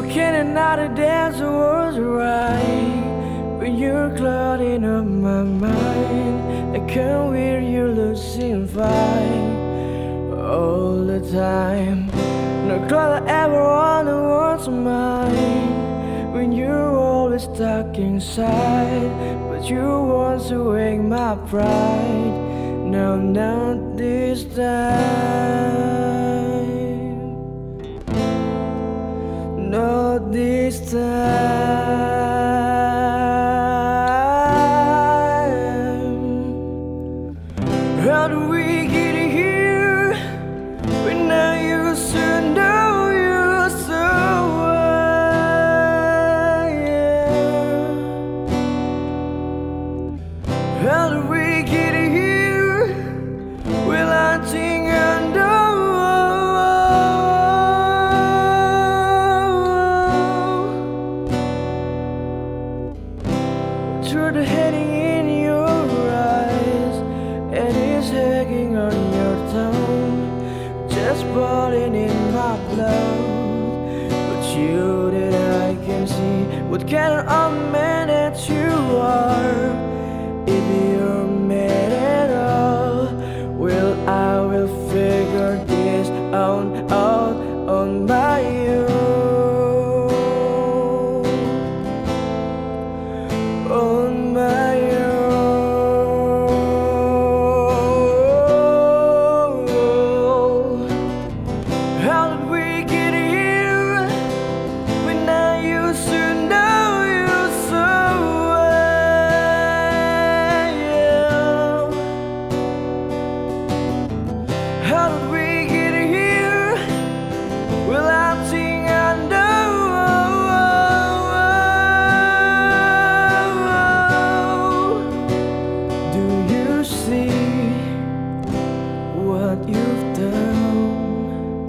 cannot dance or was right? When you're clouding up my mind. I can't hear you losing fight All the time. No cloud ever on the world's mind When you're always stuck inside But you want to wake my pride. No, not this time How do we get The heading in your eyes, and it's hanging on your tongue, just boiling in my blood. But you that I can see, what kind of man that you are? If you're you've done?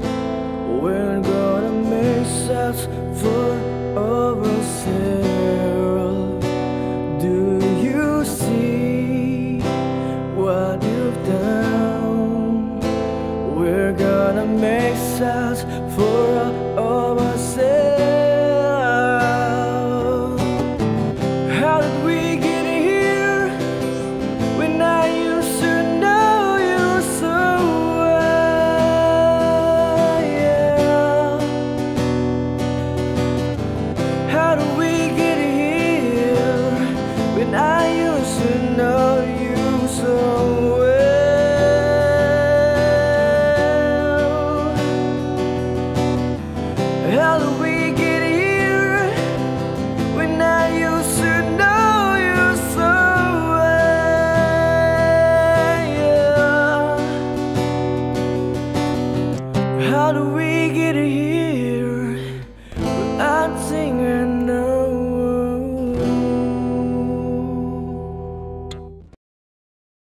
We're gonna miss us for ourselves. Do you see what you've done? We're gonna mix us for